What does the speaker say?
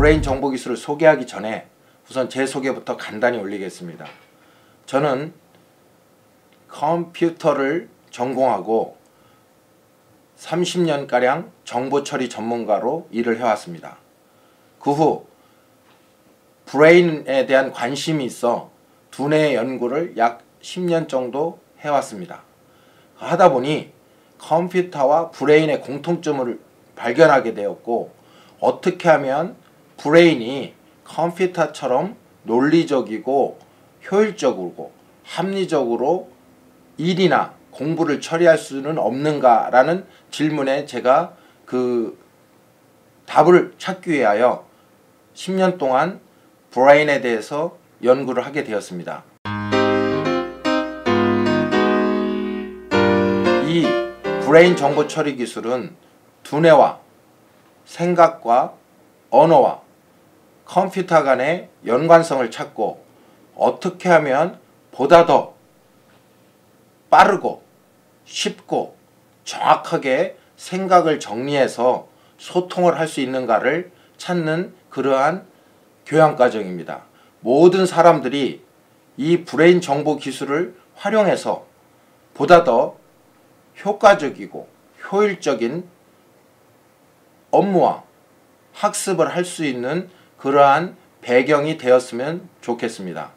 브레인 정보 기술을 소개하기 전에 우선 제 소개부터 간단히 올리겠습니다. 저는 컴퓨터를 전공하고 30년가량 정보 처리 전문가로 일을 해왔습니다. 그 후 브레인에 대한 관심이 있어 두뇌 연구를 약 10년 정도 해왔습니다. 하다 보니 컴퓨터와 브레인의 공통점을 발견하게 되었고 어떻게 하면 브레인이 컴퓨터처럼 논리적이고 효율적이고 합리적으로 일이나 공부를 처리할 수는 없는가라는 질문에 제가 그 답을 찾기 위하여 10년 동안 브레인에 대해서 연구를 하게 되었습니다. 이 브레인 정보 처리 기술은 두뇌와 생각과 언어와 컴퓨터 간의 연관성을 찾고 어떻게 하면 보다 더 빠르고 쉽고 정확하게 생각을 정리해서 소통을 할 수 있는가를 찾는 그러한 교양 과정입니다. 모든 사람들이 이 브레인 정보 기술을 활용해서 보다 더 효과적이고 효율적인 업무와 학습을 할 수 있는 그러한 배경이 되었으면 좋겠습니다.